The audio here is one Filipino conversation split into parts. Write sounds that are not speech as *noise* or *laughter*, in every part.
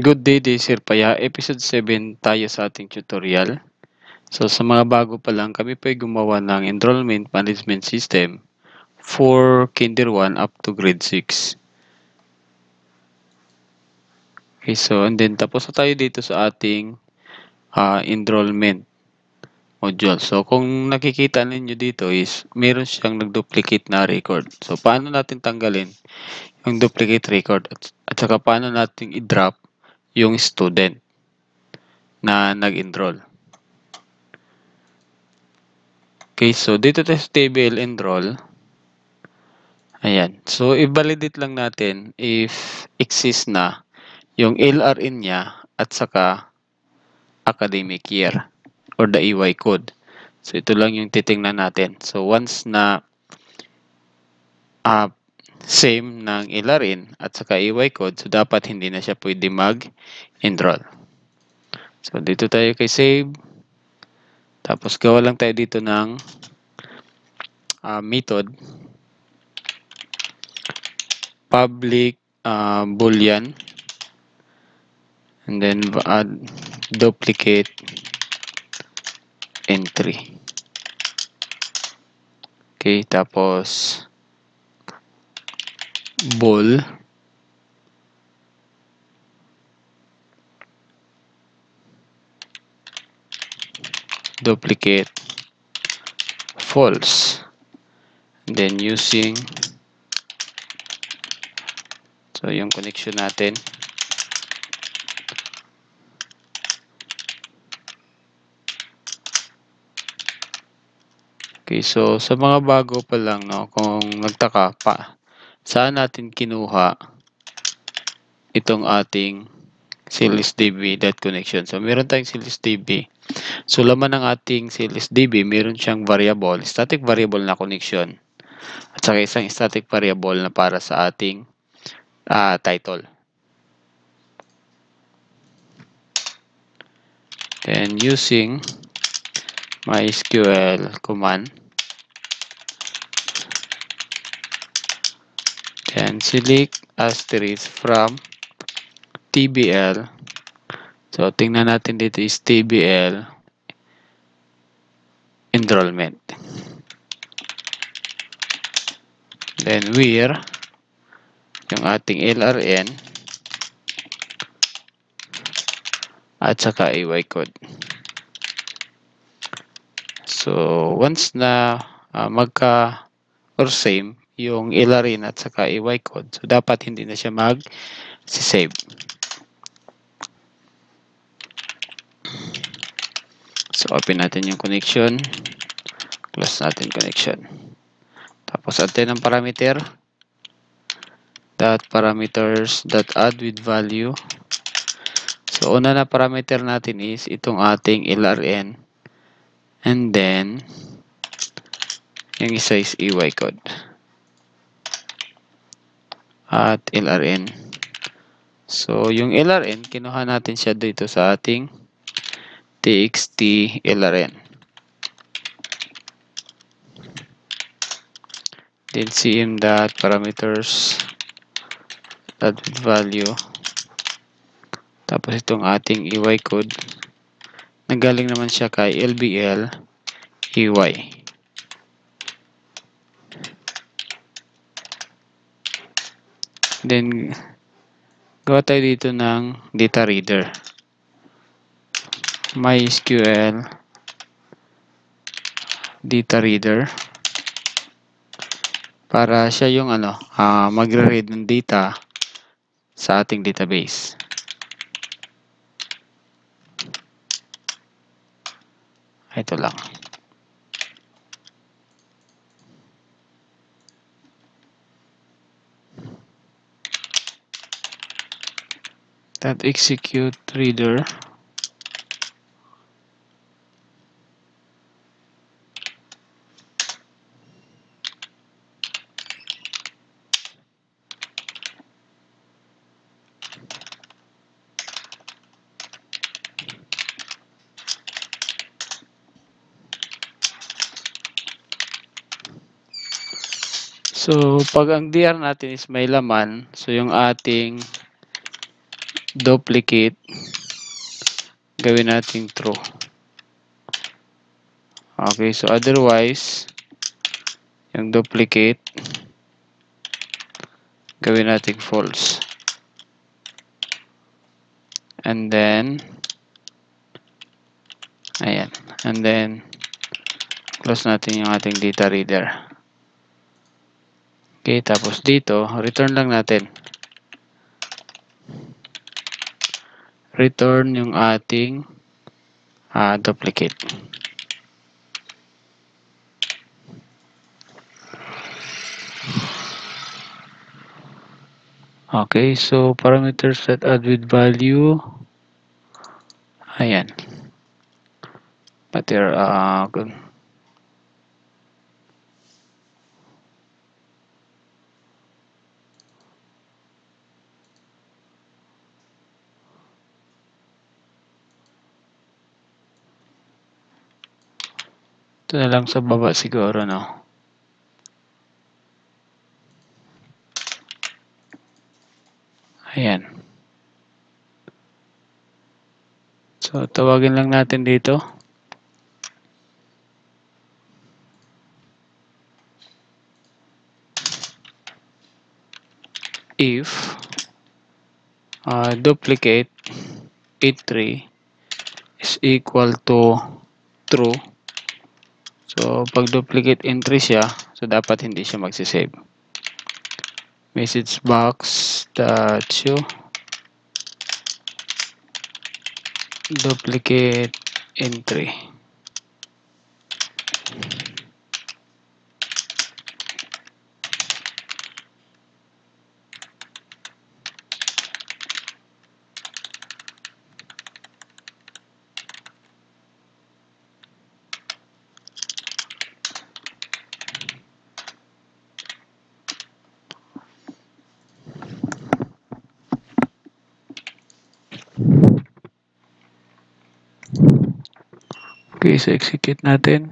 Good day, day Sir Paya. Episode 7 tayo sa ating tutorial. So sa mga bago pa lang, kami po ay gumawa ng enrollment management system for Kinder 1 up to grade 6. Okay, so and then tapos na tayo dito sa ating uh, enrollment module. So kung nakikita ninyo dito is meron siyang nag-duplicate na record. So paano natin tanggalin yung duplicate record at, at saka paano natin i-drop yung student na nag-enroll. Okay, so dito tayo sa table enroll. Ayan. So, i-validate lang natin if exist na yung LRN niya at saka academic year or the EY code. So, ito lang yung titingnan natin. So, once na uh, same ng LRN at saka EY code, so dapat hindi na siya pwede mag-enroll. So, dito tayo kay save. Tapos, gawa lang tayo dito ng uh, method public uh, boolean and then add duplicate entry. Okay, tapos bool duplicate. False. Then using. So, yung connection natin. Okay, so sa mga bago pa lang, no, kung nagtaka pa, saan natin kinuha itong ating CLSDB.connection. So, meron tayong CLSDB. So, laman ng ating CLSDB, meron siyang variable, static variable na connection. At saka isang static variable na para sa ating uh, title. Then using MySQL command, then select asterisk from TBL. So, tingnan natin dito is TBL enrollment. Then where yung ating LRN at saka AY code. So, once na uh, magka or same yung LRN at saka AY code, so dapat hindi na siya mag-save. So, open natin yung connection. Close natin connection. Tapos, add tayo ng parameter dot parameters dot add with value so una na parameter natin is itong ating LRN and then yung isa is EY code at LRN so yung LRN kinuha natin siya dito sa ating txt LRN then cm dot parameters with value. Tapos itong ating EY code. Nagaling naman siya kay LBL EY then gawa tayo dito ng data reader MySQL data reader para siya yung ano uh, magre-read ng data sa ating database. Ito lang. That execute reader. So, pag ang DR natin is may laman, so yung ating duplicate, gawin natin true. Okay, so otherwise, yung duplicate, gawin natin false. And then, ayan. And then, close natin yung ating data reader. Okay, tapos dito, return lang natin. Return yung ating uh, duplicate. Okay, so parameter set add with value. Ayan. Mater, uh, ito na lang sa baba siguro, no? Ayan. So, tawagin lang natin dito. If uh, duplicate 83 is equal to true. So, pag duplicate entry siya, so dapat hindi siya magsisave. Message box show duplicate entry Okay, so execute natin.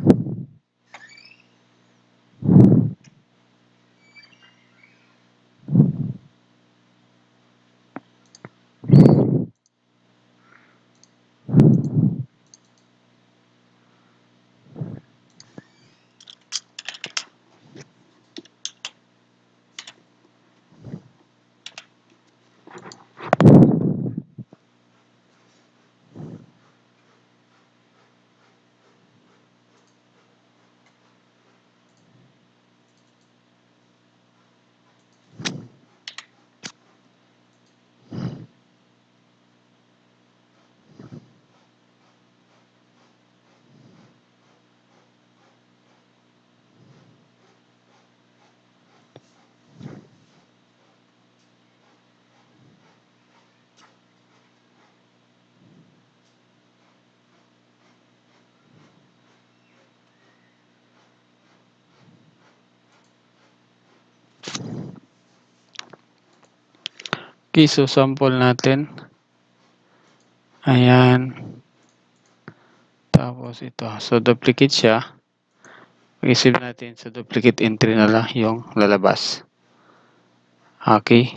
Okay, so sample natin. Ayan. Tapos ito. So, duplicate siya. I-save natin sa duplicate entry na lang yung lalabas. Okay.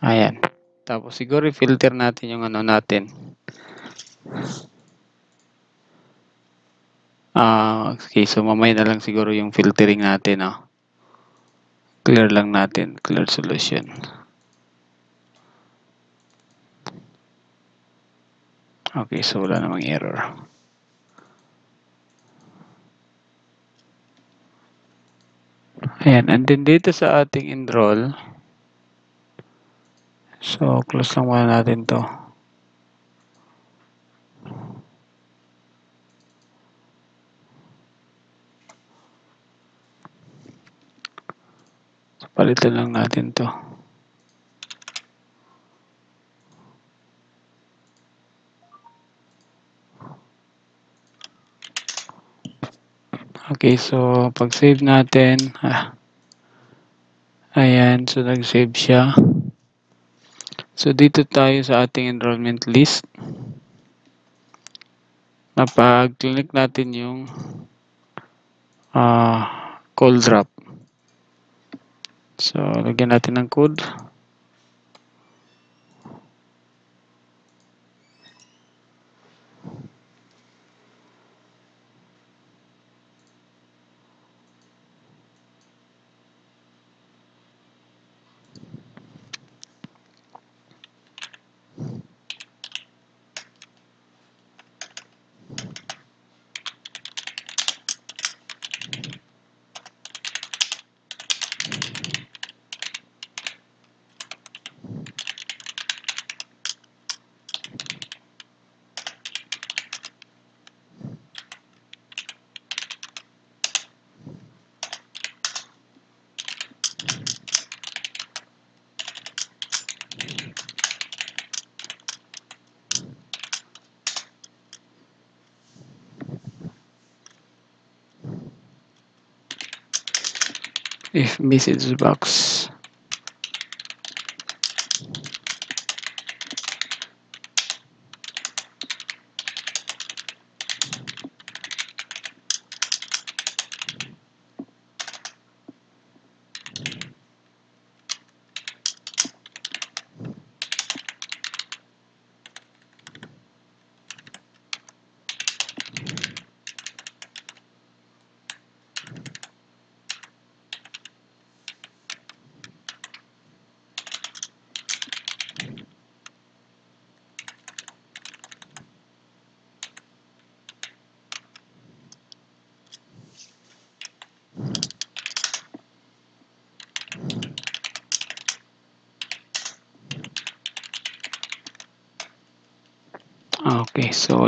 Ayan. Tapos siguro i-filter natin yung ano natin. Uh, okay, so mamaya na lang siguro yung filtering natin. Oh clear lang natin clear solution. Okay so wala namang error. Ayan and then dito sa ating enroll so close lang muna natin to Palitan lang natin to. Okay, so pag save natin, ah, ayan, so nag-save siya. So dito tayo sa ating enrollment list. Napag-click natin yung uh, call drop. So, lagyan natin ng code. Message box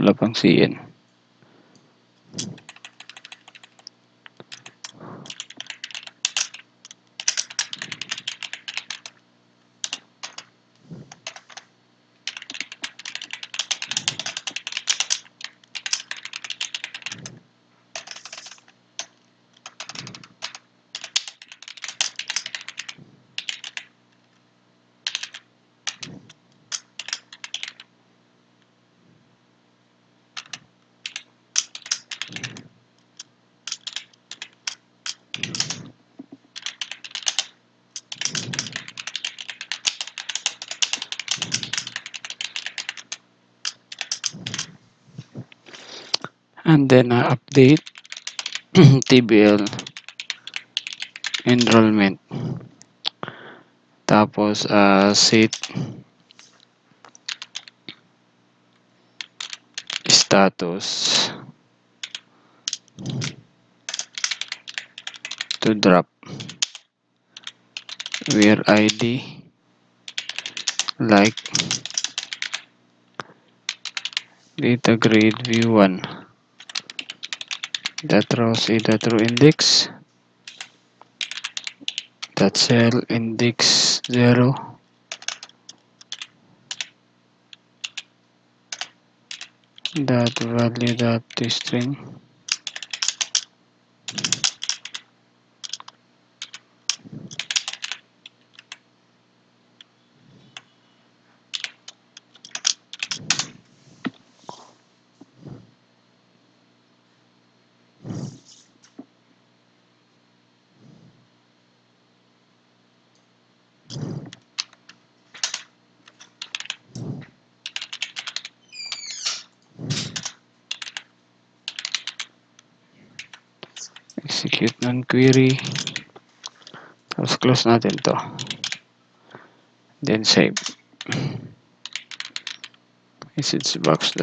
Okay, and then uh, update *clears throat* TBL enrollment. Tapos uh, set status to drop. Where ID like data grade view 1 that row say that row index. That cell index 0 that value dot string query. Tapos close natin to. Then save. Message box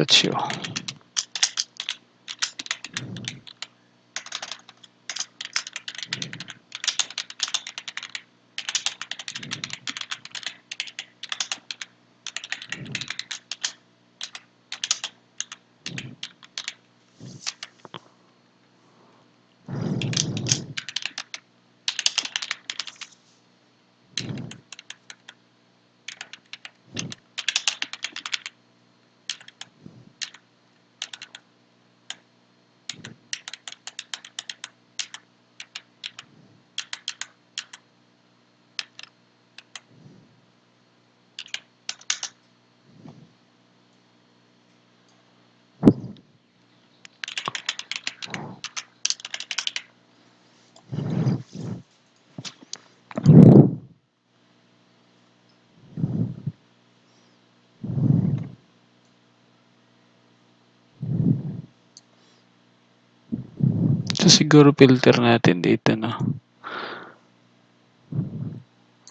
So, siguro filter natin dito, no?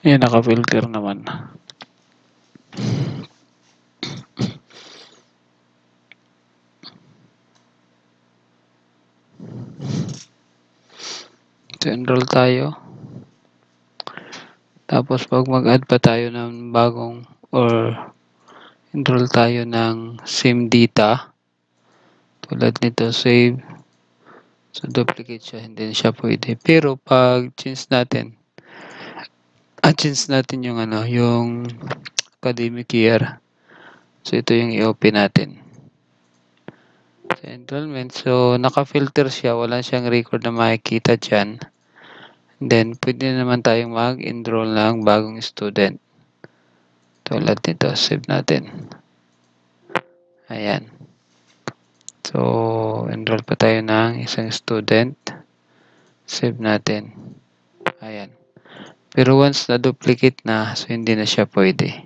Ayan, naka-filter naman. So, enroll tayo. Tapos, pag mag-add pa tayo ng bagong or enroll tayo ng same data, tulad nito, save. So, duplicate siya, hindi siya pwede. Pero, pag change natin, ah, change natin yung ano, yung academic year. So, ito yung i-open natin. So, enrollment. So, naka-filter siya. Wala siyang record na makikita dyan. Then, pwede naman tayong mag-enroll ng bagong student. Tulad nito, save natin. Ayan. So, enroll pa tayo ng isang student. Save natin. Ayan. Pero once na duplicate na, so hindi na siya pwede.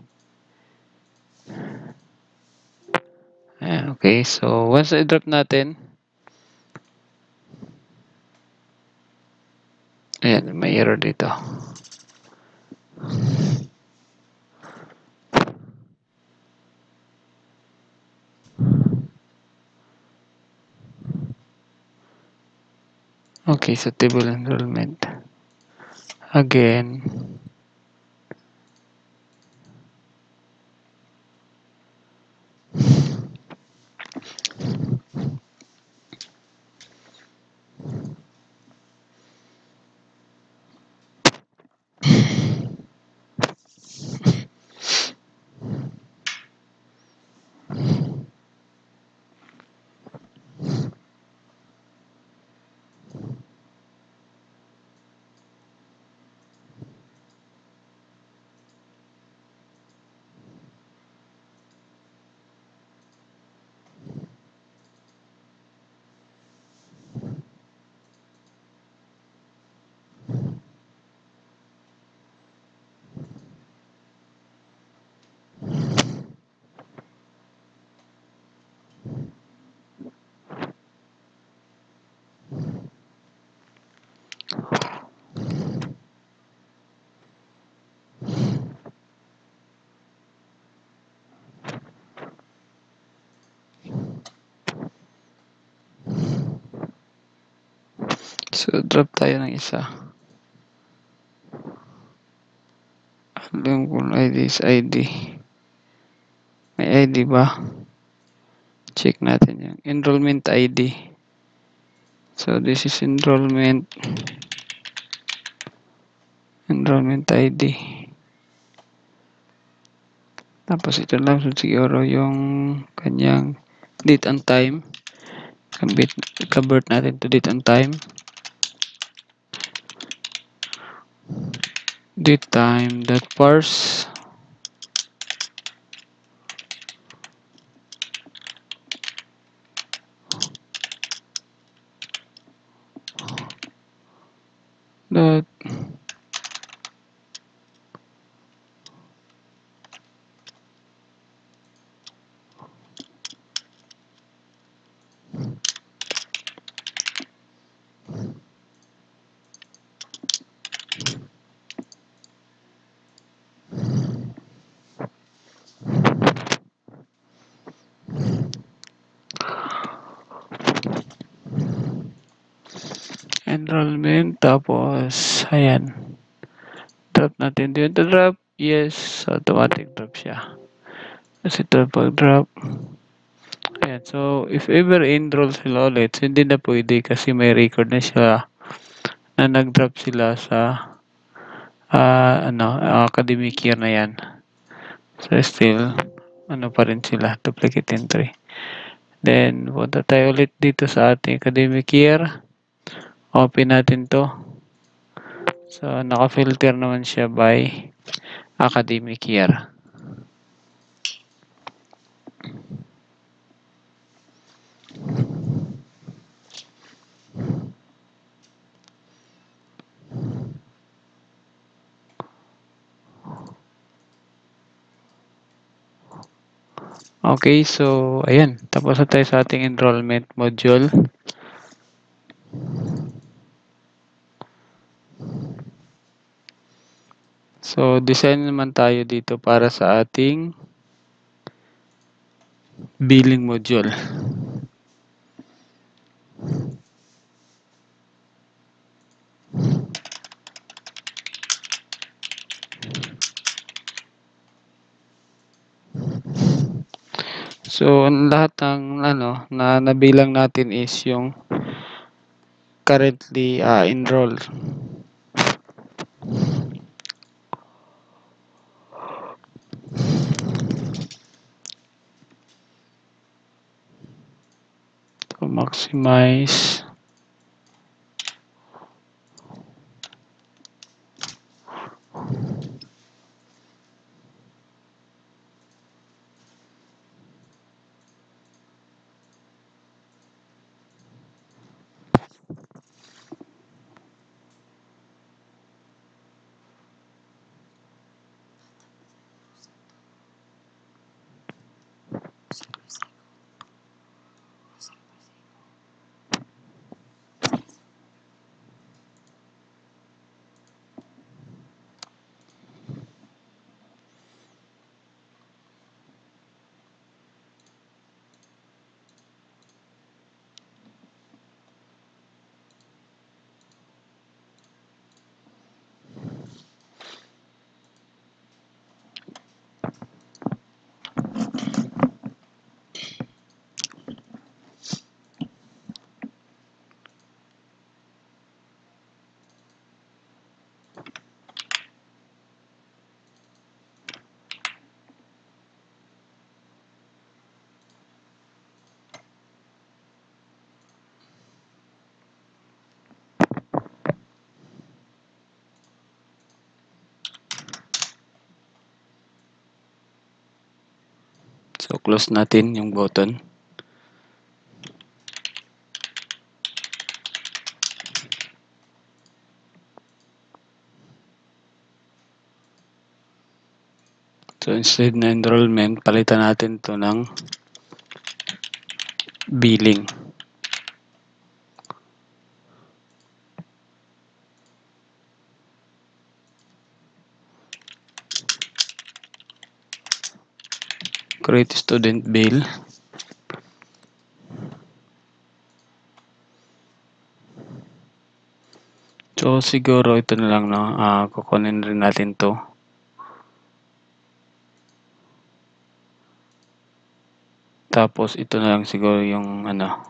Ayan, okay. So, once i-drop natin, ayan, may error dito. Okay, so table enrollment. Again, So, drop tayo ng isa. Alam ko ID is ID. May ID ba? Check natin yung enrollment ID. So, this is enrollment. Enrollment ID. Tapos ito lang siguro yung kanyang date and time. Convert natin to date and time. Date time dot parse dot enrollment tapos ayan drop natin din to drop. Yes automatic drop siya. Kasi ito pag drop. Ayan so if ever enroll sila ulit hindi na pwede kasi may record na siya na nag drop sila sa uh, ano academic year na yan. So still ano pa rin sila duplicate entry. Then punta tayo ulit dito sa ating academic year. Open natin to so naka-filter naman siya by academic year Okay, so ayan, tapos na tayo sa ating enrollment module. So, design naman tayo dito para sa ating billing module. So, lahat ng ano na nabilang natin is yung currently uh, enrolled. So, maximize So, close natin yung button. Instead na enrollment, palitan natin to ng billing. Create student bill. So, siguro ito na lang, no? Ah, kukunin rin natin to. Tapos, ito na lang siguro yung ano.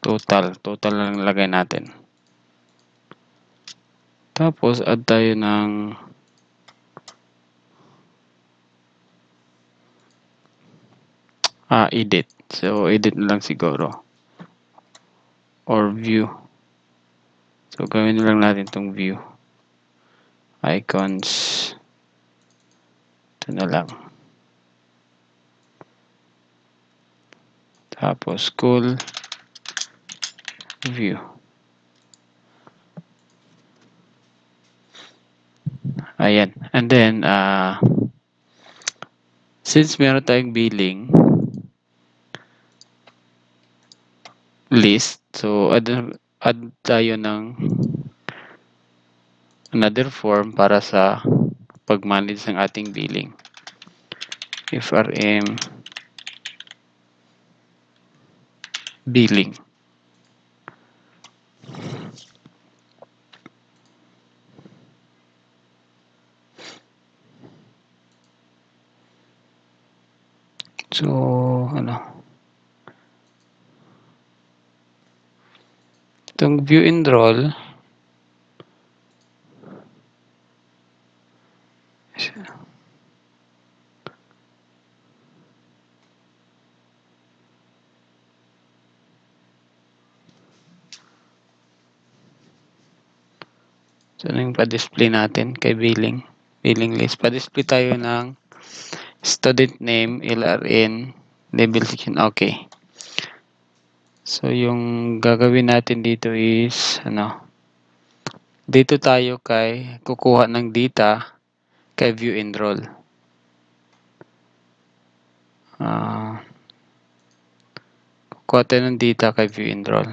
Total. Total lang lagay natin. Tapos, add tayo ng ah, edit. So, edit na lang siguro. Or view. So, gawin na lang natin itong view. Icons. Ito na lang. Tapos, school. View. Ayan. And then, uh, since meron tayong billing list, so add, add tayo ng another form para sa pag-manage ng ating billing. FRM billing. So, ano? Itong view and roll, So, ano yung pa-display natin kay billing? Billing list. Pa-display tayo ng student name, LRN, level section. Okay. So, yung gagawin natin dito is, ano, dito tayo kay kukuha ng data kay view enroll. Uh, kukuha tayo ng data kay view enroll.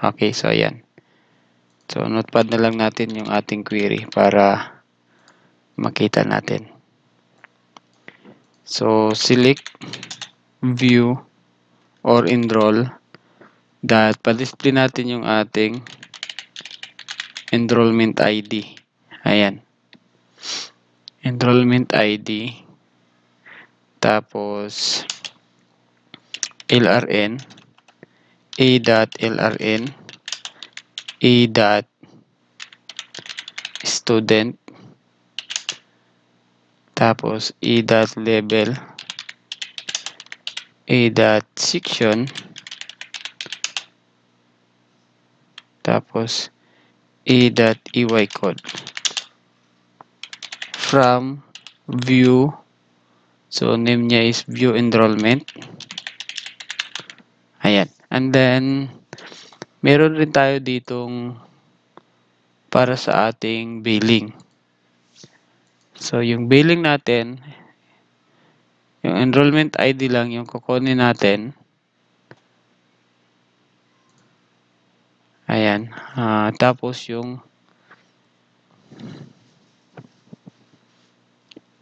Okay, so ayan. So, notepad na lang natin yung ating query para makita natin. So, select view or enroll that pa-display natin yung ating enrollment ID. Ayan. Enrollment ID. Tapos, LRN. A.LRN a student tapos e dot level a dot section tapos a dot ey code from view so name niya is view enrollment ayan and then meron rin tayo ditong para sa ating billing. So, yung billing natin, yung enrollment ID lang yung kukunin natin. Ayan. Uh, tapos yung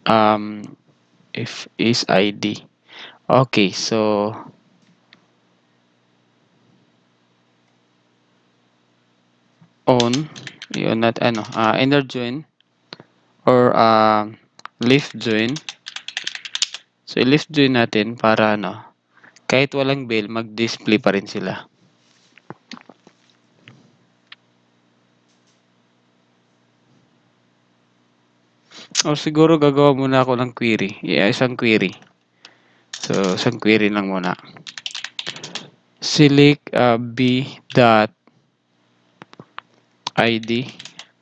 um, if is ID. Okay, so on yun at ano uh, inner join or uh, lift join so i-lift join natin para ano kahit walang bell mag-display pa rin sila o siguro gagawa muna ako ng query. Yeah, isang query. So isang query lang muna. Select uh, b dot ID,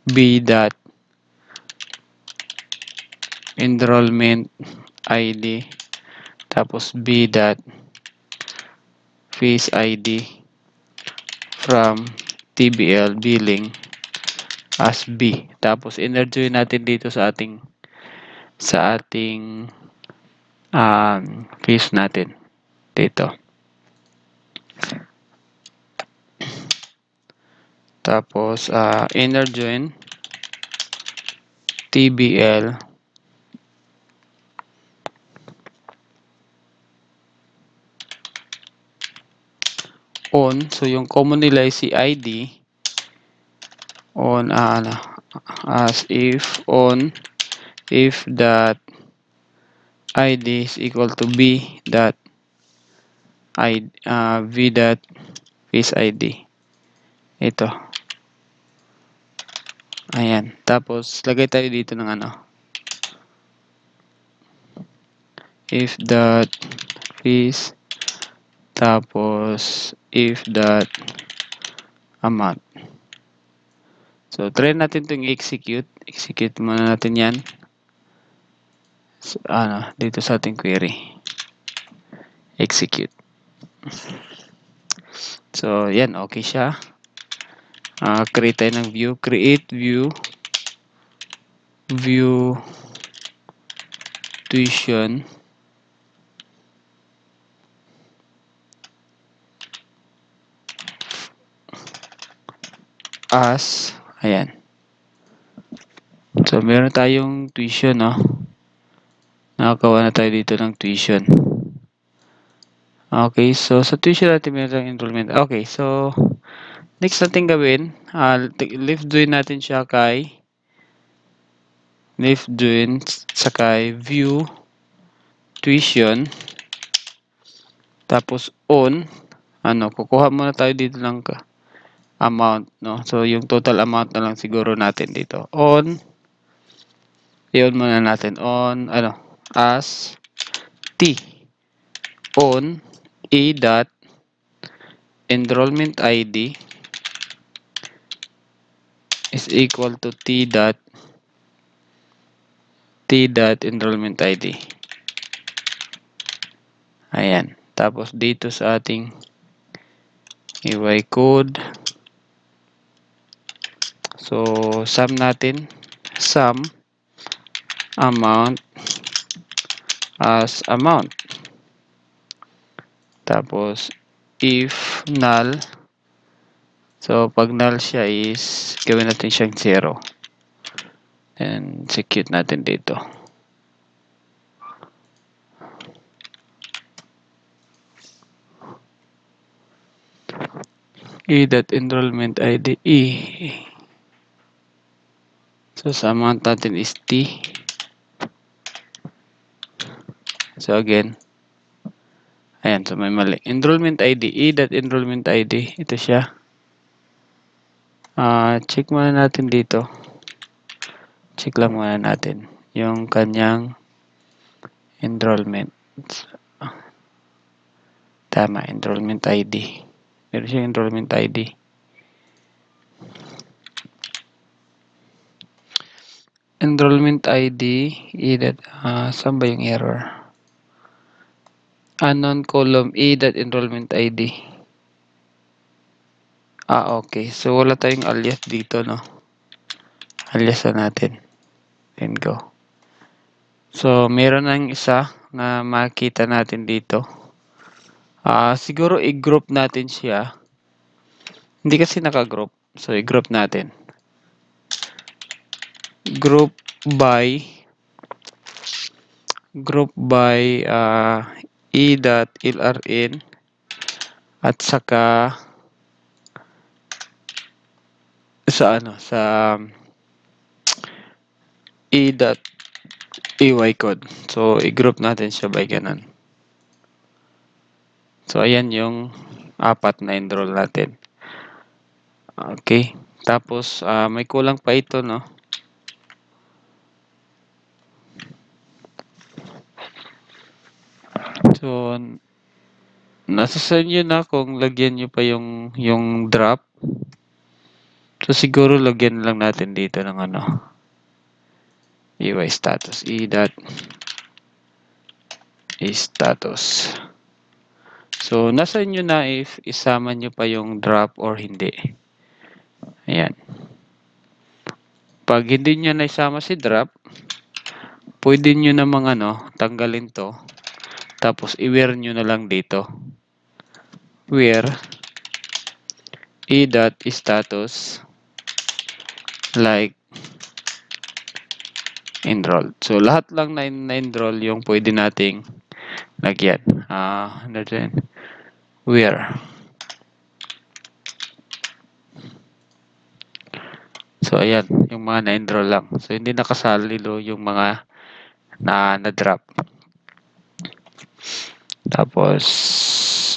B dot enrollment ID, tapos B dot fees ID from TBL billing as B. Tapos inner-join natin dito sa ating sa ating um, fees natin dito. Tapos uh, inner join TBL on. So, yung common nila si ID on uh, as if on if that ID is equal to B dot I, uh, V dot face ID. Ito. Ayan. Tapos, lagay tayo dito ng ano. If that face tapos, if that amount. So, try natin itong execute. Execute muna natin yan. So, ano, dito sa ating query. Execute. So, yan. Okay siya. Uh, create tayo ng view. Create view. View tuition. as, ayan. So, meron tayong tuition, no? Nakakawa na tayo dito ng tuition. Okay, so sa tuition natin meron tayong enrollment. Okay, so next natin gawin, uh, lift join natin siya kay lift join sa kay view tuition tapos on ano, kukuha muna tayo dito ng amount, no? So, yung total amount na lang siguro natin dito. On, yun muna natin. On, ano, as T. On, E dot, enrollment ID is equal to T dot, T dot enrollment ID. Ayan. Tapos, dito sa ating UI code, So, sum natin. Sum amount as amount. Tapos, if null, so pag null siya is, gawin natin siyang 0. Then, execute natin dito. e that enrollment ID e So, sa amount natin is T. So, again. Ayan, so may mali. Enrollment ID. E that enrollment ID. Ito siya. Uh, check muna natin dito. Check lang muna natin. Yung kanyang enrollment. Tama, enrollment ID. Meron siya enrollment ID. enrollment ID, e uh, saan ba yung error? Unknown column, e enrollment ID. Ah, okay. So, wala tayong alias dito, no? Alias na natin. Then go. So, meron ng isa na makita natin dito. Ah, siguro i-group natin siya. Hindi kasi naka-group. So, i-group natin group by group by uh, e dot lrn at saka sa ano sa e dot ay code. So i-group natin siya by ganun. So ayan yung apat na enroll natin. Okay. Tapos uh, may kulang pa ito no So, nasa sa inyo na kung lagyan nyo pa yung, yung drop. So, siguro lagyan lang natin dito ng ano, EY status. E dot status. So, nasa inyo na if isama nyo pa yung drop or hindi. Ayan. Pag hindi nyo na isama si drop, pwede nyo namang ano, tanggalin to. Tapos, i-wear nyo na lang dito. Where e dot status like enrolled. So, lahat lang na, na enroll yung pwede nating lagyan. Ah, uh, ano? Where. So, ayan, yung mga na-enroll lang. So, hindi nakasali lo yung mga na na-drop. Tapos,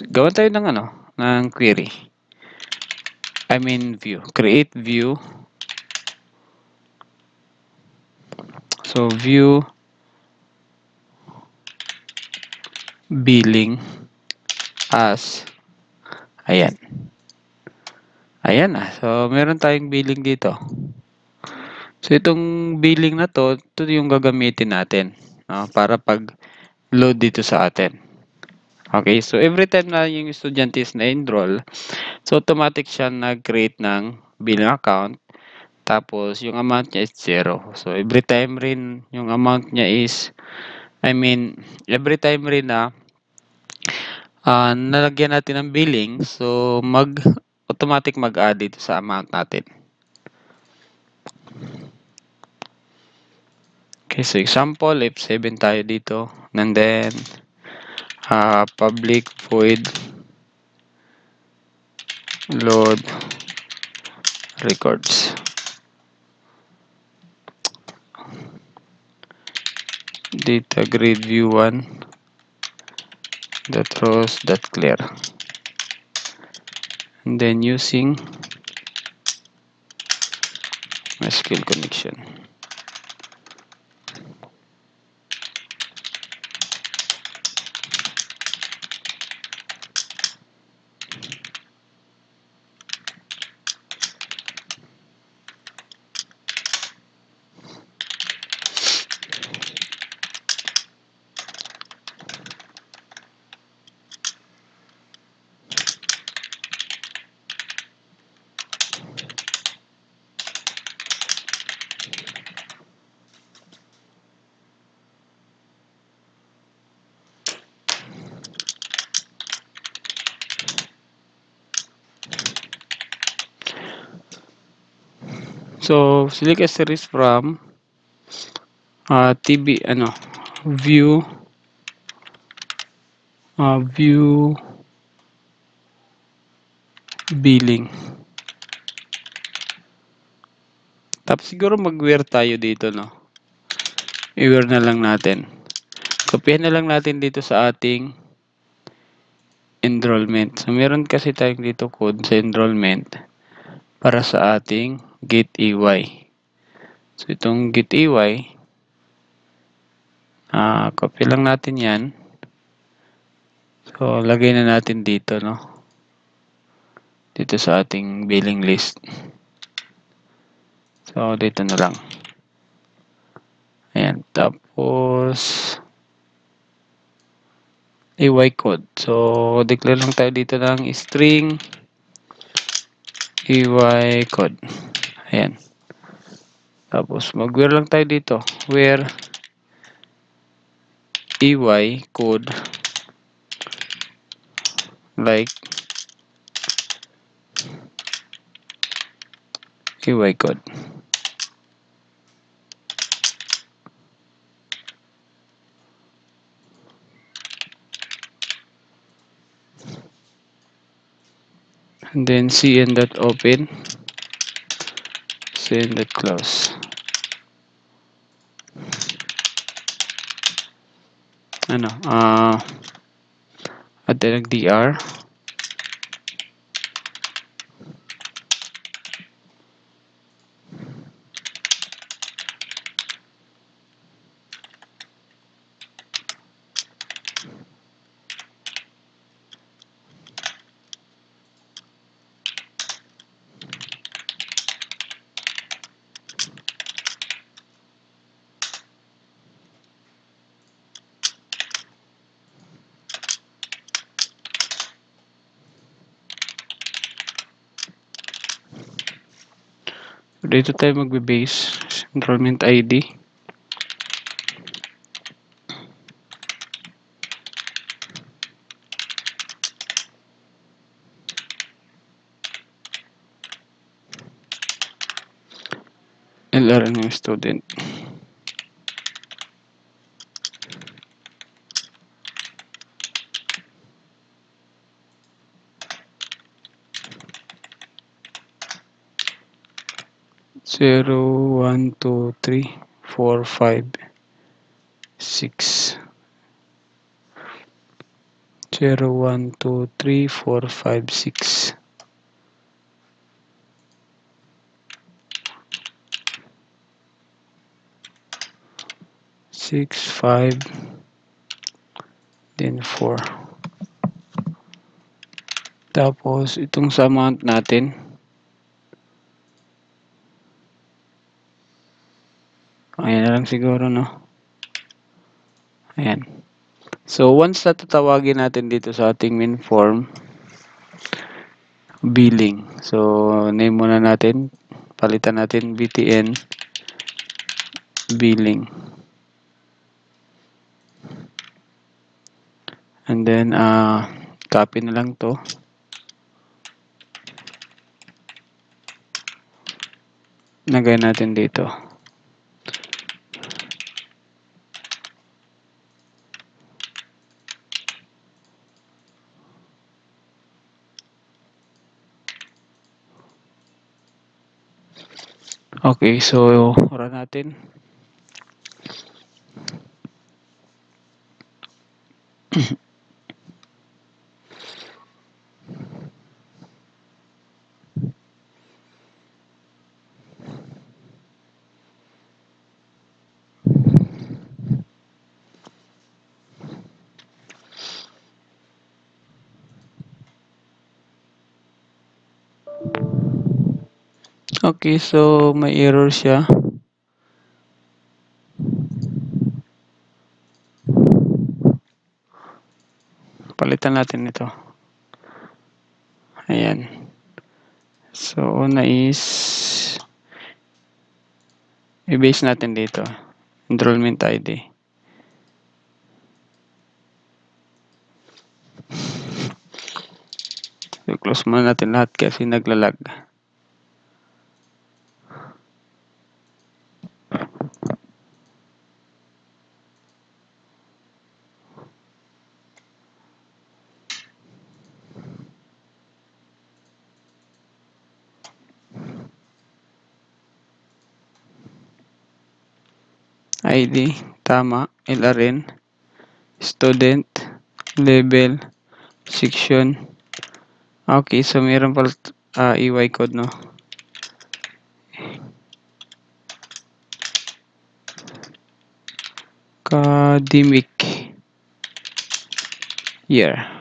gawa tayo ng ano, ng query. I mean view. Create view. So, view billing as ayan. Ayan na. So, meron tayong billing dito. So, itong billing na to, ito yung gagamitin natin no, para pag-load dito sa atin. Okay, so every time na yung estudyante is na-enroll, so automatic siya nag-create ng billing account. Tapos, yung amount niya is zero. So, every time rin, yung amount niya is, I mean, every time rin na uh, nalagyan natin ng billing, so mag, automatic mag-add dito sa amount natin. Okay, so example, if 7 tayo dito, and then, uh, public void load records. Data grid view 1 dot rows that clear. And then using SQL connection So, select a series from uh, TB, ano, view, uh, view billing. Tapos siguro mag-wear tayo dito, no? I-wear na lang natin. Kopyahin na lang natin dito sa ating enrollment. So, meron kasi tayong dito code sa enrollment para sa ating get EY. So, itong get EY, uh, copy lang natin yan. So, lagay na natin dito, no? Dito sa ating billing list. So, dito na lang. Ayan. Tapos, EY code. So, declare lang tayo dito ng string EY code. Ayan. Tapos, mag-where lang tayo dito. Where EY code like EY code. And then cn dot open send it close ano ah uh, at dr Dito tayo magbe-base. Enrollment ID. LRN student. Zero, one, two, three, four, five, six. Zero, one, two, three, four, five, six. Six, five, then four. Tapos, itong sa amount natin, ayan na siguro, no? Ayan. So, once na tatawagin natin dito sa ating main form, billing. So, name muna natin. Palitan natin BTN billing. And then, uh, copy na lang to. Nagay natin dito. Okay, so run natin. Okay, so may error siya. Palitan natin ito. Ayan. So, una is i-base natin dito. Enrollment ID. So, close muna natin lahat kasi naglalag. ID, tama, LRN, student, level, section. Okay, so meron pala uh, EY code, no? Academic year.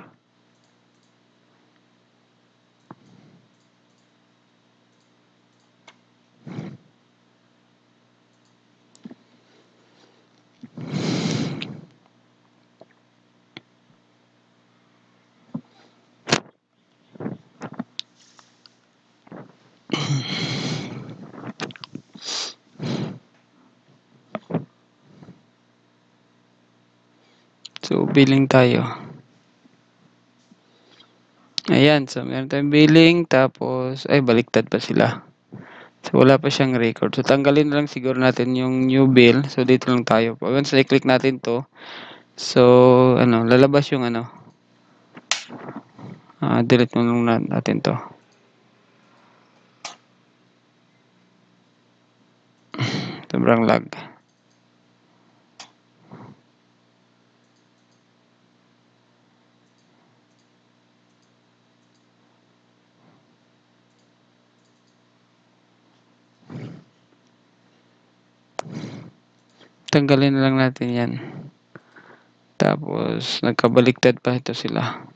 So, billing tayo. Ayan, so meron tayong billing, tapos, ay, baliktad pa sila. So, wala pa siyang record. So, tanggalin na lang siguro natin yung new bill. So, dito lang tayo. Once i-click natin to, so, ano, lalabas yung ano, uh, delete mo lang natin to. *clears throat* Sobrang lag. Tanggalin na lang natin yan. Tapos, nagkabaliktad pa ito sila.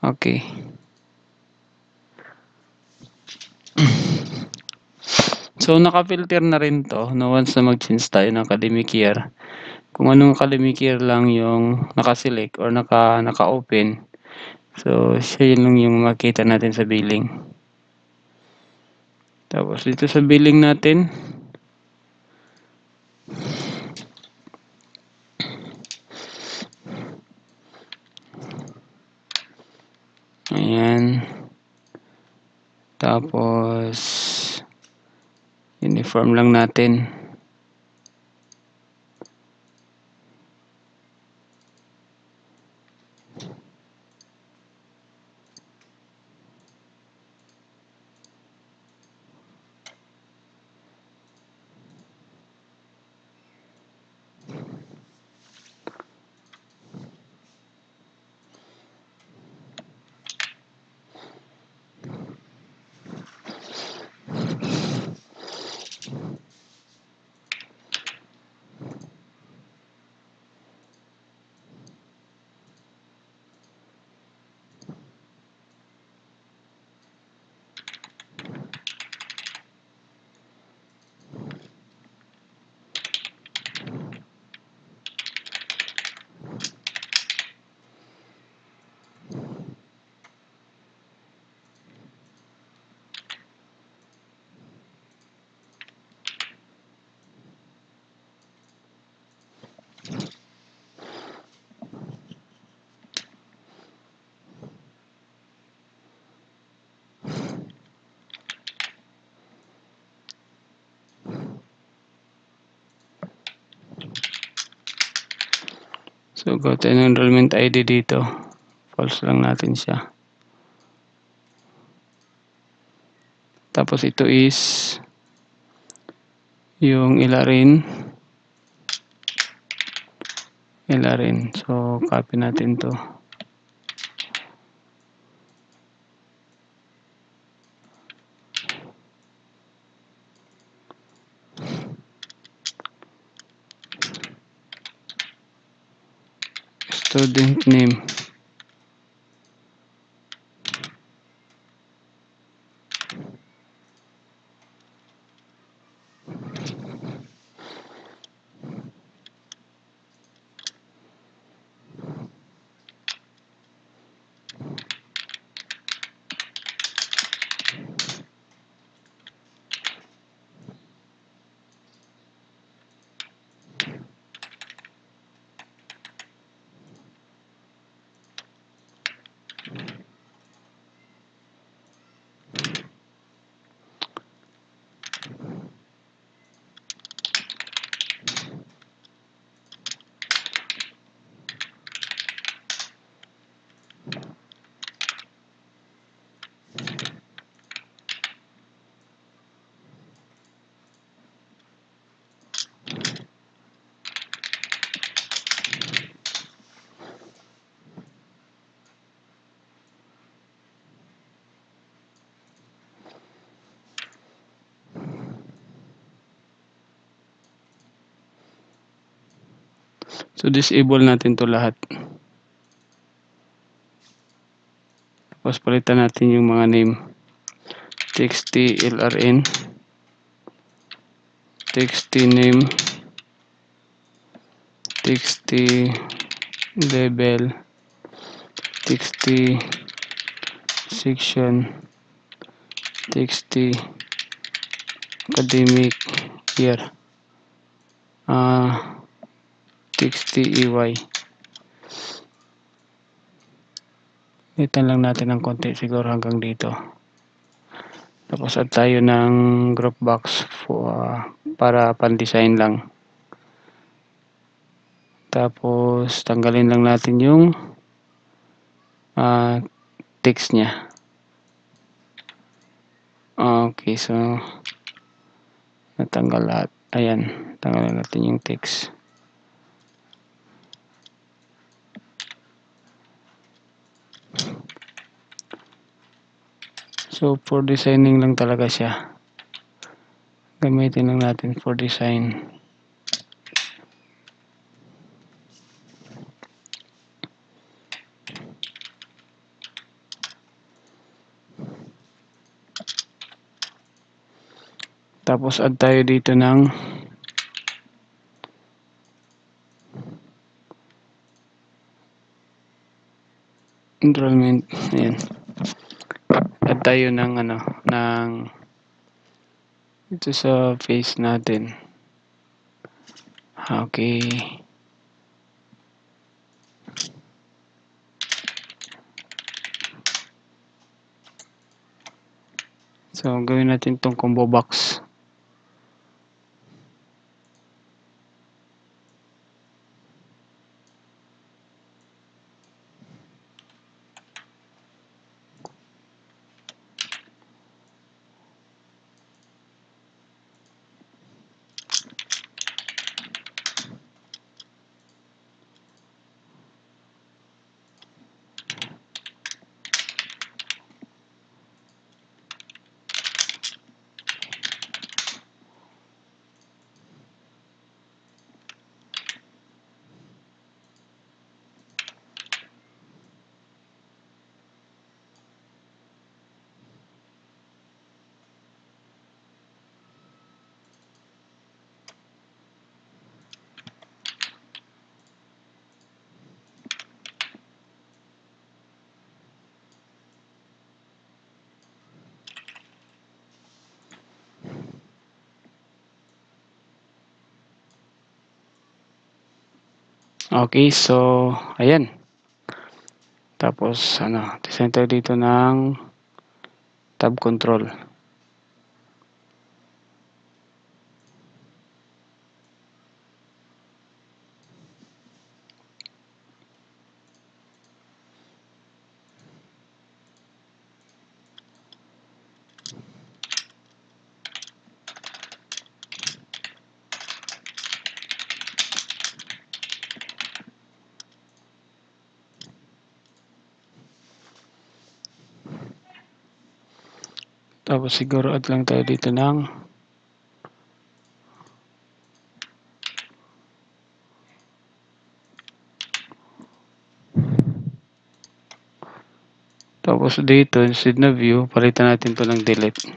Okay. *clears throat* So, naka-filter na rin to no once na mag-change tayo ng academic year. Kung anong academic year lang yung naka-select or naka, naka-open. So, siya yun lang yung makita natin sa billing. Tapos dito sa billing natin, Ayan. Tapos, uniform lang natin. So, go to enrollment ID dito. False lang natin siya. Tapos ito is yung ilarin. Ilarin. So, copy natin to. Student name. So, disable natin to lahat. Tapos, palitan natin yung mga name. txt lrn txt name. Txt label. Txt section. Txt academic year. Ah uh, txt ey Itan lang natin ng konti siguro hanggang dito. Tapos add tayo ng group box for, uh, para pan-design lang. Tapos tanggalin lang natin yung uh, text niya. Okay, so natanggal lahat. Ayan, tanggalin natin yung text. So, for designing lang talaga siya. Gamitin lang natin for design. Tapos add tayo dito ng enrollment. Ayan. Add tayo ng ano, ng Ito sa face natin. Okay. So, gawin natin itong combo box. Okay, so, ayan. Tapos, ano, design tayo dito ng tab control. Tapos siguro add lang tayo dito ng Tapos dito, instead na view, palitan natin to ng delete.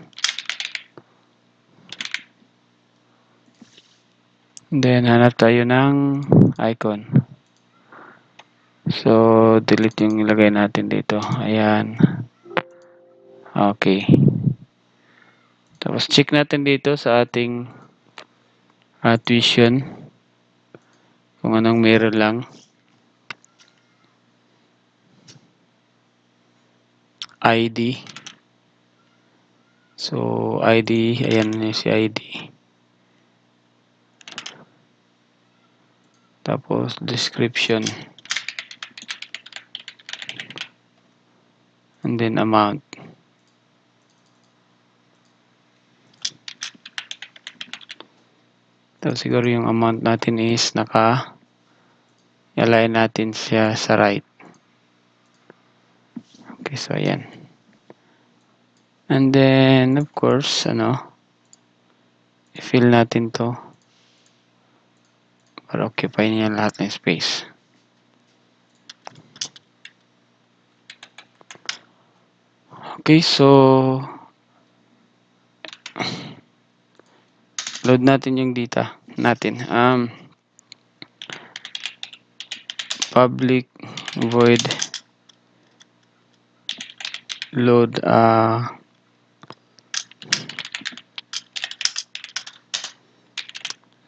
Then, hanap tayo ng icon. So, delete yung ilagay natin dito. Ayan. Okay. Tapos, check natin dito sa ating uh, tuition. Kung anong meron lang. ID. So, ID, ayan yung si ID. Tapos, description. And then, amount. Tapos, siguro yung amount natin is naka align natin siya sa right. Okay, so ayan. And then, of course, ano, i-fill natin to para occupy niya lahat ng space. Okay, so load natin yung data natin. Um, public void load uh,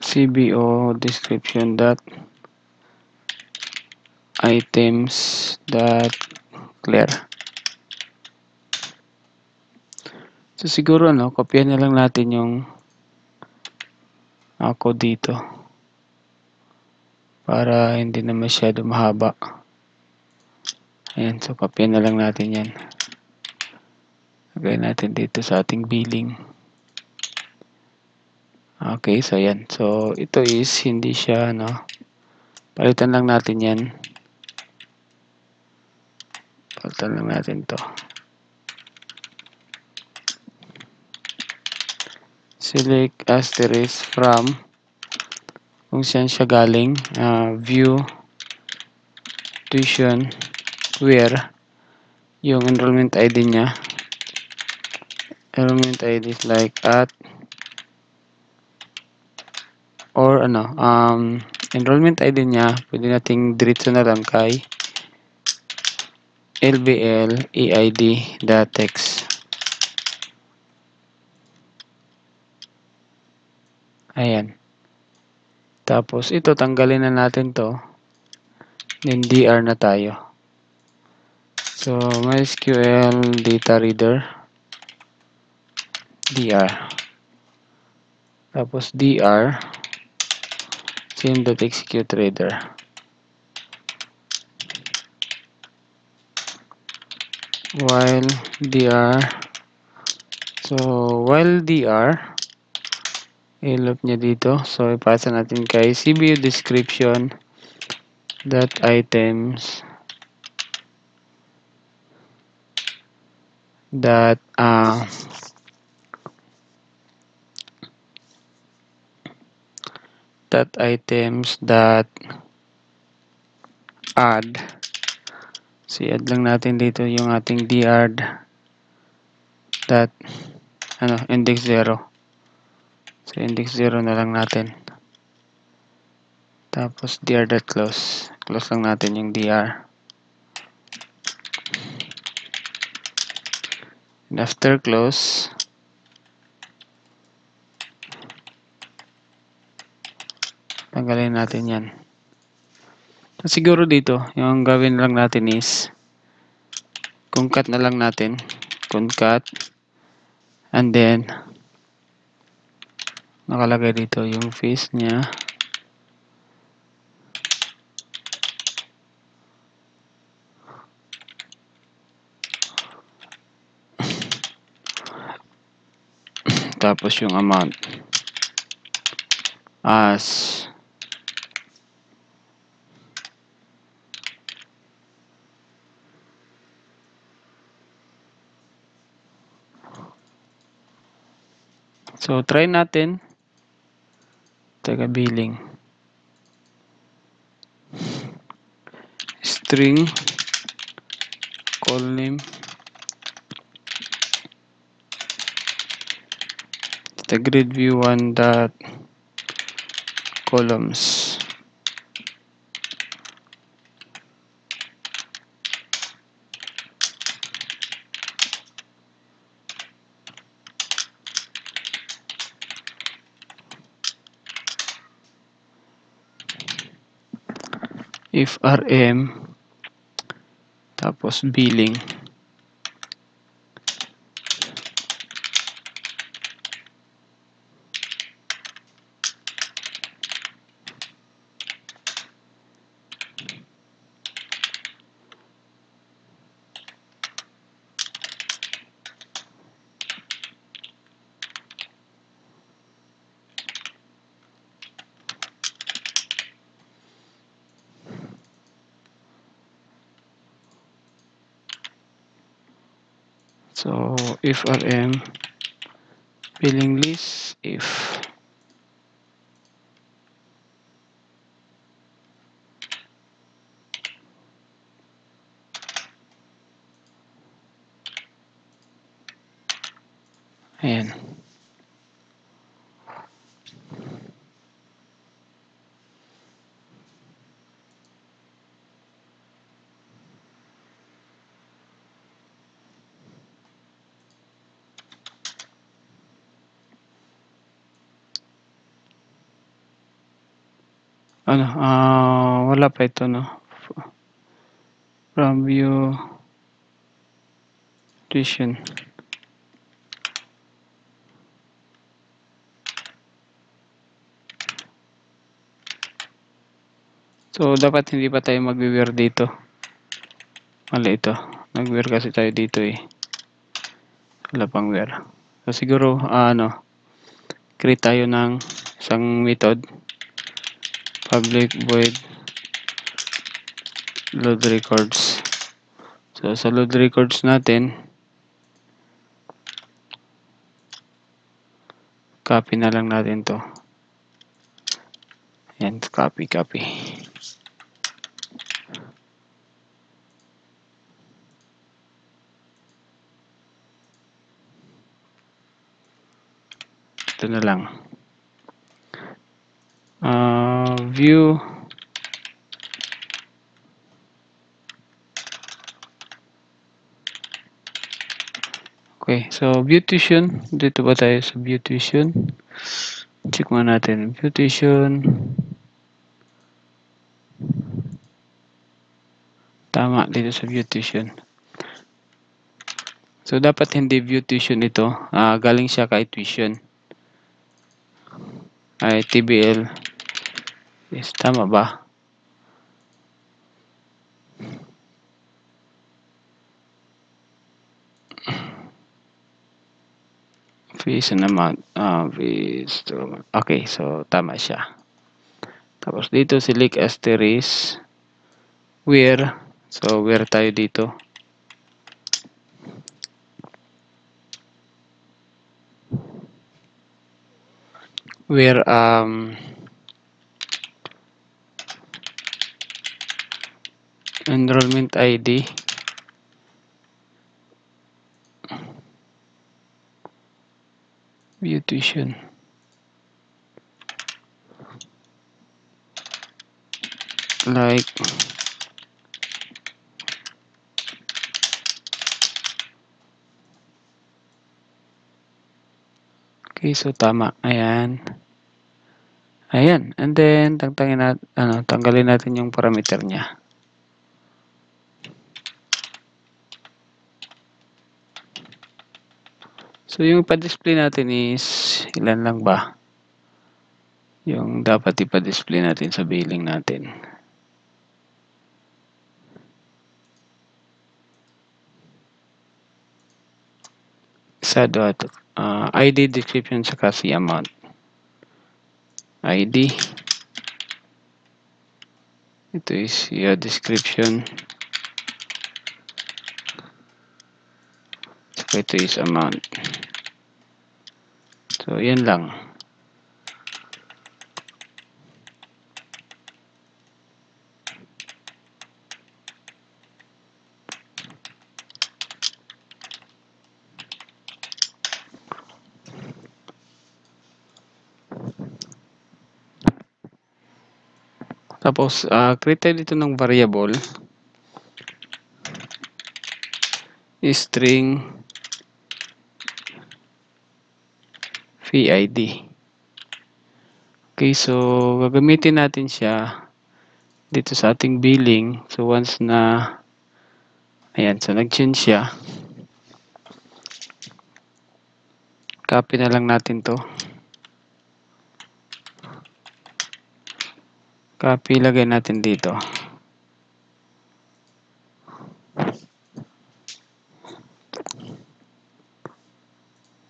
cbo description dot items dot clear so siguro ano kopyahan na lang natin yung ako dito para hindi na masyado mahaba ayan so kopyahan na lang natin yan Lagay natin dito sa ating billing. Okay, so yan. So, ito is hindi siya, no. Palitan lang natin yan. Palitan lang natin to. Select asterisk from kung saan siya galing. Uh, view tuition where yung enrollment ID niya element ID is like at or ano um enrollment ID niya pwede nating diretso na lang kay lbl eid.text Ayan. Tapos ito, tanggalin na natin to. Then DR na tayo. So, MySQL data reader. DR. Tapos DR. Sim.execute reader. While DR. So, while DR. i-loop niya dito. So, ipasa natin kay CBU description dot items that uh, that items that add so add lang natin dito yung ating dr that ano index 0 so index 0 na lang natin. Tapos dr.close close. Lang natin yung dr and after close tanggalin natin yan. So, siguro dito yung gawin lang natin is concat na lang natin concat and then nakalagay dito yung face niya. *clears throat* Tapos yung amount as. So, try natin. Taga billing. String. Call name. The grid view one dot columns if rm tapos billing if rm billing list if Ayan. Ano, ah, wala pa ito, no? From view tuition. So, dapat hindi pa tayo mag-wear dito. Mali ito. Nag-wear kasi tayo dito eh. Wala pang wear. So, siguro, ah, ano, create tayo ng isang method. Public void load records. So, sa load records natin, copy na lang natin to. Yan, copy, copy. Ito na lang. Uh, view Okay, so beautician. Dito ba tayo sa beautician? Check muna natin. Mutation. Tama dito sa mutation. So, dapat hindi view ito. Uh, galing siya kay tuition. Ay, TBL. Yes, tama ba? Fees naman. Uh, fees. Okay, so tama siya. Tapos dito select asterisk. Where. So, where tayo dito? Where um, enrollment ID tuition like Okay, so tama. Ayan. Ayan. And then, tangtangin natin, ano, tanggalin natin yung parameter niya. So, yung ipa-display natin is, ilan lang ba? Yung dapat ipa-display natin sa billing natin. Sa dot uh, ID description sa kasi amount. ID. Ito is your description. So, ito is amount. So, yan lang. Tapos, uh, create tayo dito ng variable. String fee ID. Okay, so gagamitin natin siya dito sa ating billing. So once na ayan, so nag-change siya. Copy na lang natin 'to. Copy, lagay natin dito.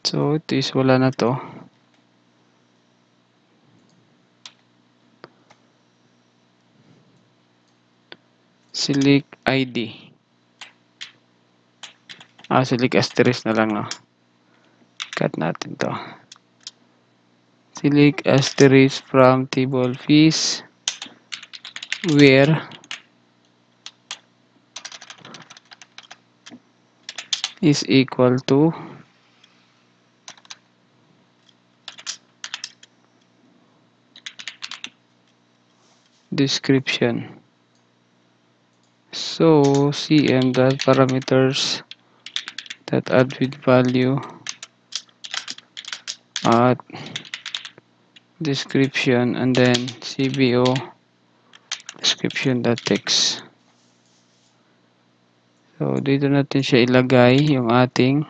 So, ito is wala na to. Select ID. Ah, select asterisk na lang, no? Cut natin to. Select asterisk from table fees where is equal to description. So cm dot parameters that add with value at description and then cbo description.text so dito natin siya ilagay yung ating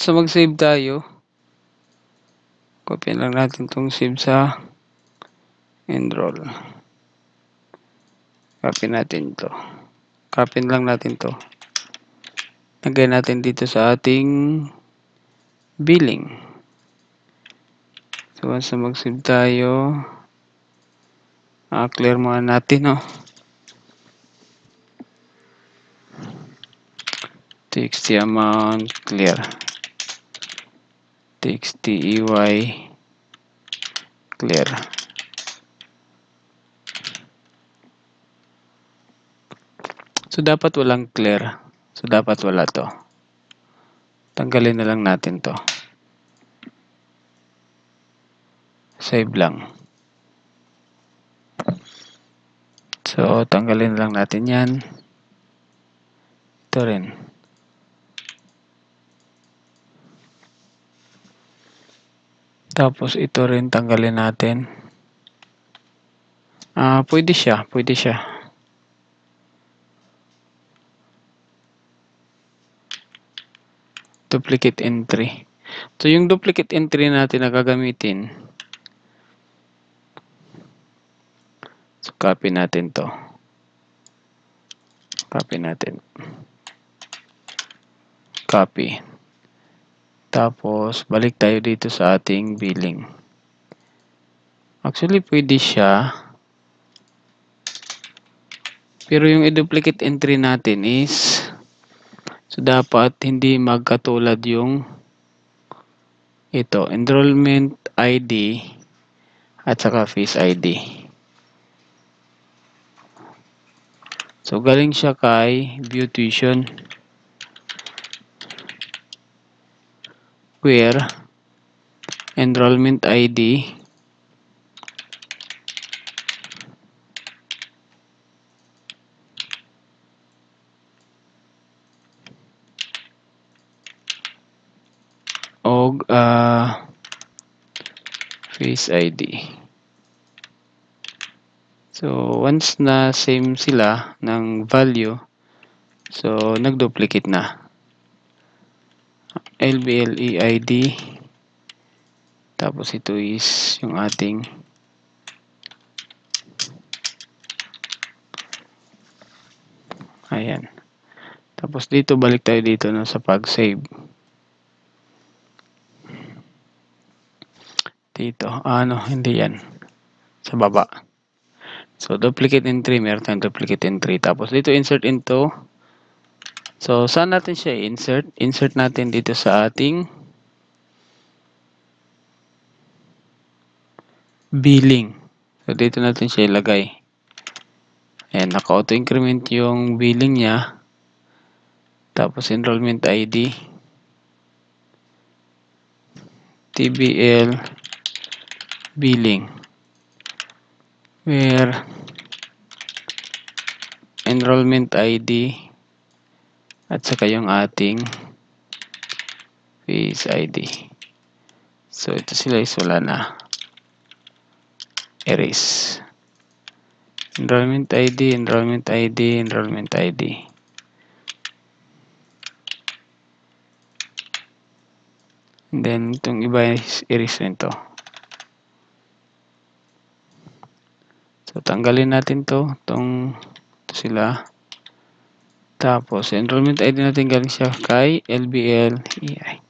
So, mag-save tayo, Copy lang natin itong save sa enroll. Copy natin to. Copy lang natin to. Lagay natin dito sa ating billing. So, once na mag-save tayo, uh, clear muna natin, no? txt amount clear txt ey clear. So dapat walang clear. So dapat wala to. Tanggalin na lang natin to. Save lang. So tanggalin lang natin yan. Ito rin Tapos ito rin tanggalin natin. Ah, pwede siya, pwede siya. Duplicate entry. So yung duplicate entry natin na gagamitin. So copy natin to. Copy natin. Copy. Tapos, balik tayo dito sa ating billing. Actually, pwede siya. Pero yung i-duplicate entry natin is so dapat hindi magkatulad yung ito, enrollment ID at saka fees ID. So, galing siya kay view tuition. Where enrollment ID og uh, face ID. So, once na same sila ng value, so, nag-duplicate na. LBLE ID tapos ito is yung ating ayan. Tapos dito balik tayo dito no, sa pag save dito ano hindi yan. Sa baba. So duplicate entry. Meron tayong duplicate entry. Tapos dito insert into So, saan natin siya insert? Insert natin dito sa ating billing. So, dito natin siya ilagay. Ayan, naka-auto increment yung billing niya. Tapos, enrollment ID. TBL billing. Where enrollment ID at saka yung ating face ID. So, ito sila is wala na. Erase. Enrollment ID, enrollment ID, enrollment ID. And then, itong iba is erase rin to. So, tanggalin natin to. Itong, ito sila. Tapos, enrollment ID natin galing siya kay LBL EI.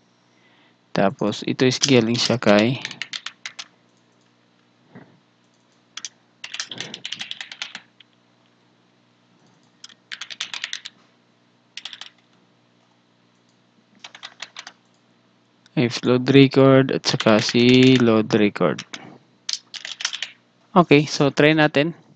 Tapos, ito is galing siya kay if load record at saka si load record. Okay, so try natin.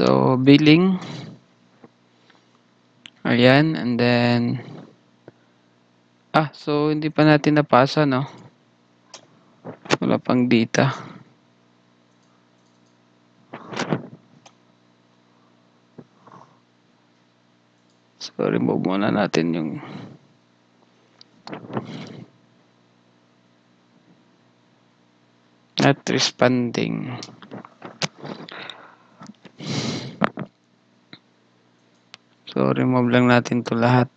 So, billing. Ayan, and then ah, so hindi pa natin napasa, no? Wala pang data. So, remove muna natin yung not responding. So, remove lang natin to lahat.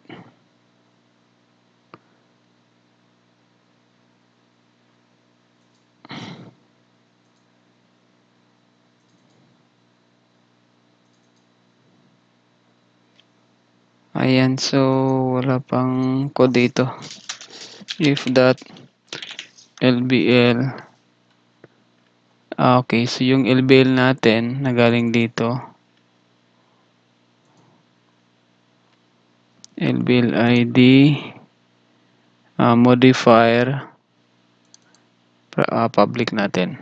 Ayan, so wala pang code dito. If that LBL ah, okay, so yung LBL natin na galing dito LBL ID uh, modifier uh, public natin.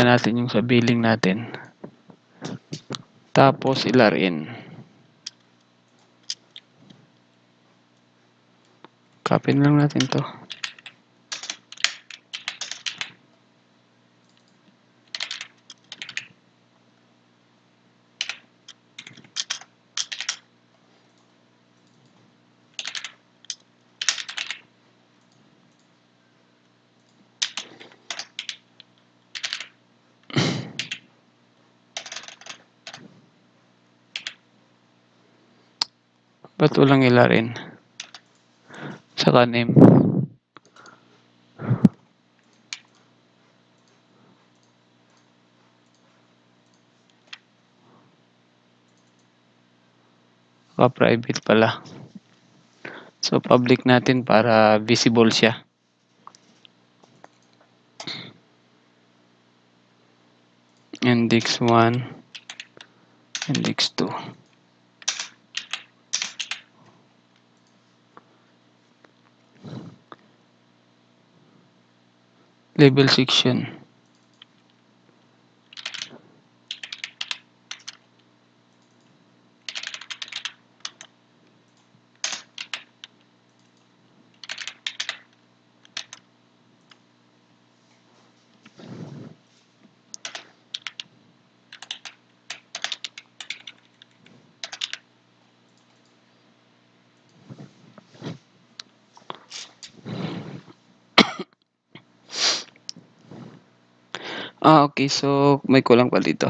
Tingnan natin yung sa billing natin. Tapos ilarin. Copy lang natin to. Ba't walang ilarin? Saka name. Saka private pala. So, public natin para visible siya. Index 1, index 2. Label section Ah, okay. So, may kulang pa dito.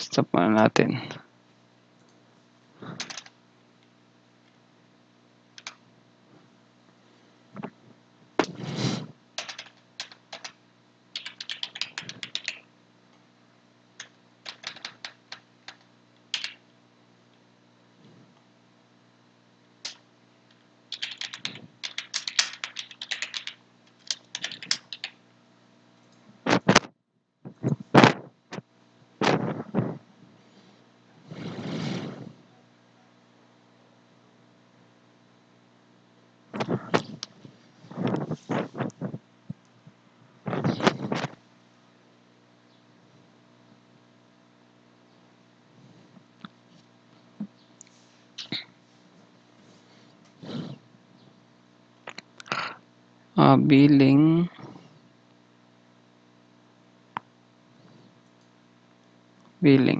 Stop muna natin. Billing. Billing.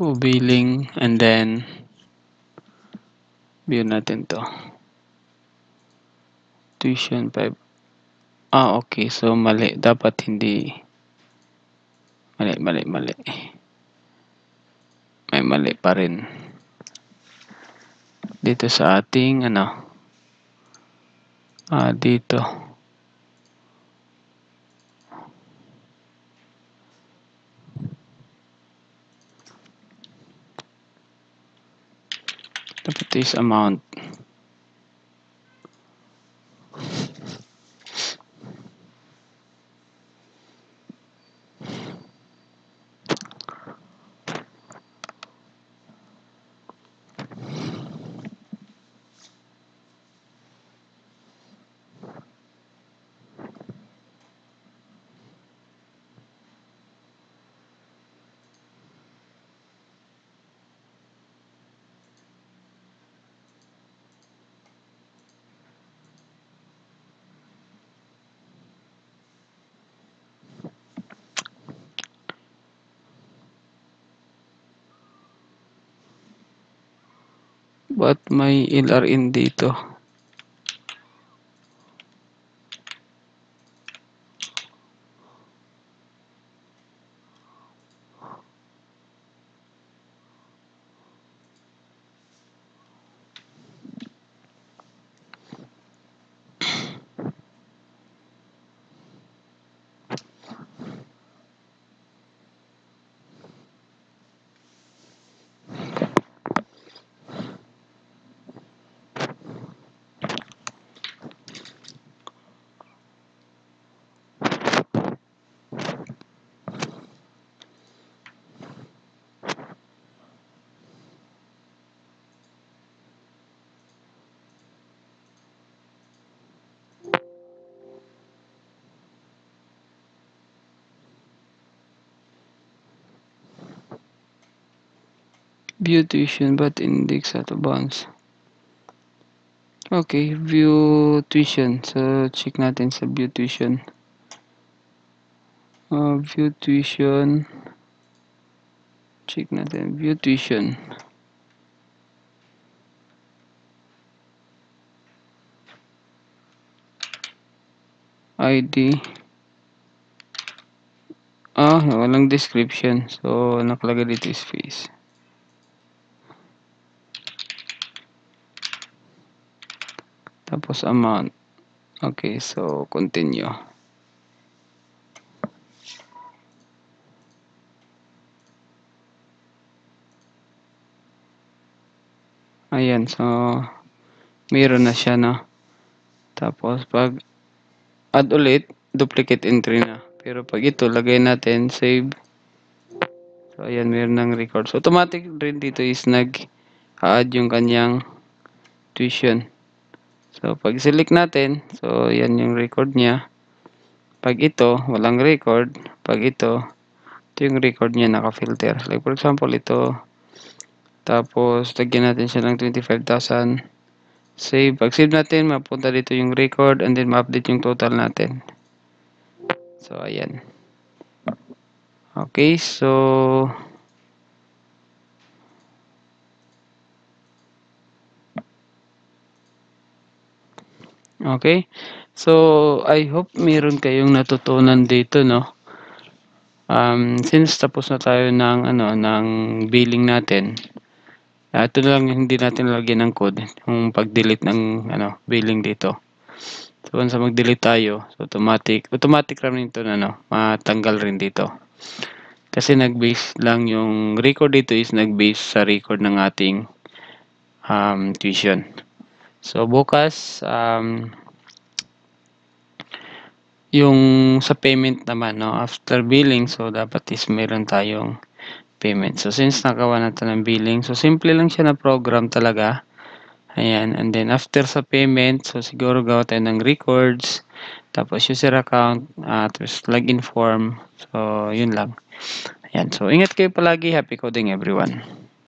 So, billing and then view natin to. Tuition 5. Ah, okay. So, mali. Dapat hindi. Mali, mali, mali. May mali pa rin. Dito sa ating, ano, ah, dito. Dapat is amount. May LRN dito? View tuition but index out of bounds. Okay, view tuition. So, check natin sa view tuition. Uh, view tuition. Check natin. View tuition. ID. Ah, walang description. So, nakalagay dito is space. Tapos amount. Okay, so continue. Ayan, so meron na siya, no? Tapos pag add ulit, duplicate entry na. Pero pag ito, lagay natin, save. So, ayan, meron ng record. So, automatic rin dito is nag-add yung kanyang tuition. So, pag select natin, so, yan yung record niya. Pag ito, walang record. Pag ito, ito yung record niya naka-filter. Like, for example, ito, tapos, lagyan natin siya ng 25,000. Save. Pag save natin, mapunta dito yung record and then ma-update yung total natin. So, ayan. Okay, so, Okay? So, I hope meron kayong natutunan dito, no? Um, since tapos na tayo ng, ano, ng billing natin, uh, ito na lang hindi natin lagyan ng code, yung pag-delete ng, ano, billing dito. So, once mag-delete tayo, so automatic, automatic rin ito na, no, matanggal rin dito. Kasi nag-base lang yung record dito is nag-base sa record ng ating um, tuition. So, bukas, um, yung sa payment naman, no, after billing, so dapat is meron tayong payment. So, since nakawa natin ng billing, so simple lang siya na program talaga. Ayan, and then after sa payment, so siguro gawa tayo ng records, tapos user account, uh, login form. So, yun lang. Ayan, so ingat kayo palagi. Happy coding everyone.